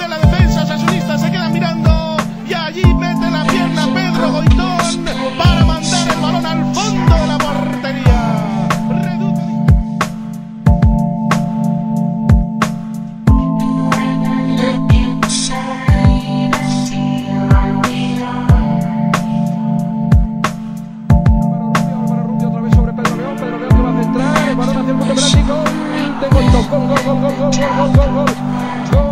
de la defensa sasunista se queda mirando y allí mete la pierna Pedro Goitón para mandar el balón al fondo de la portería. El gol, gol, gol, gol, gol, gol, gol, gol, gol.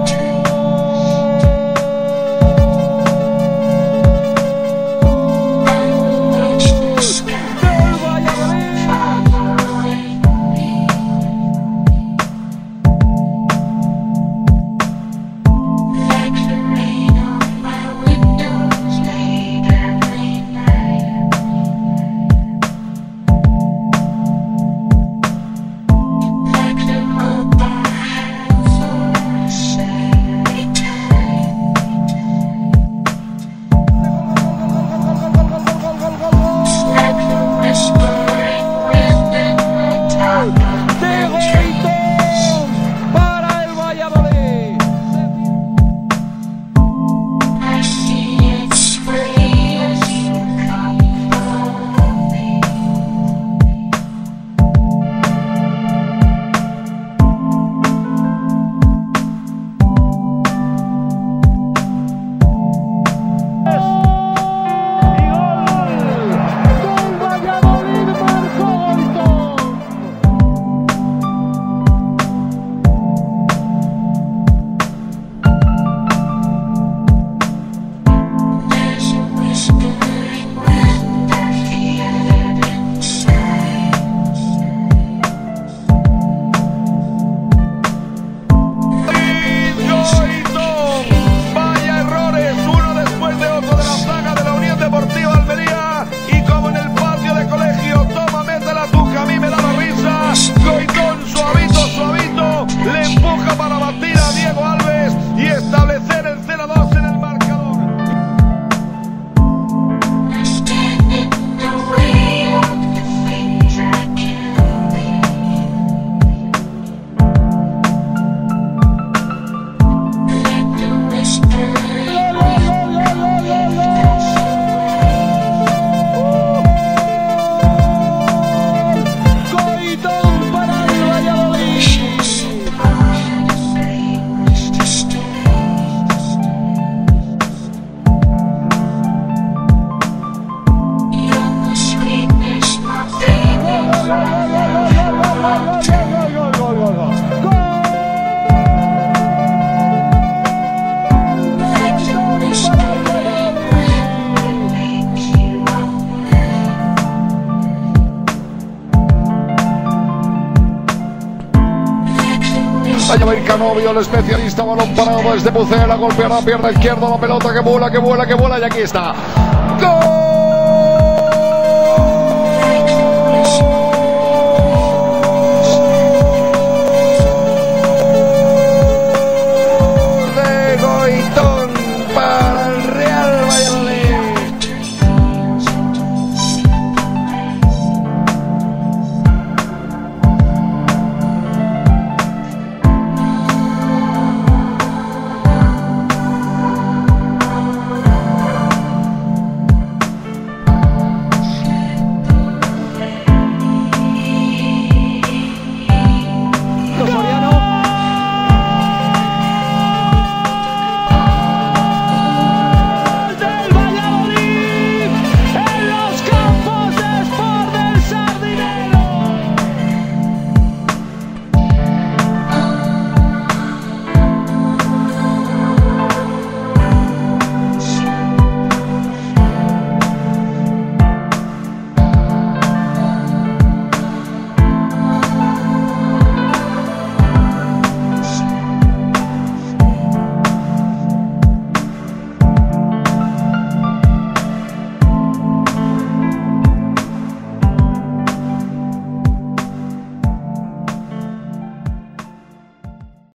Dynamic Canovio, el especialista balón parado desde Pucela, golpea la pierna izquierda, la pelota que vuela, que vuela, que vuela y aquí está. ¡Gol!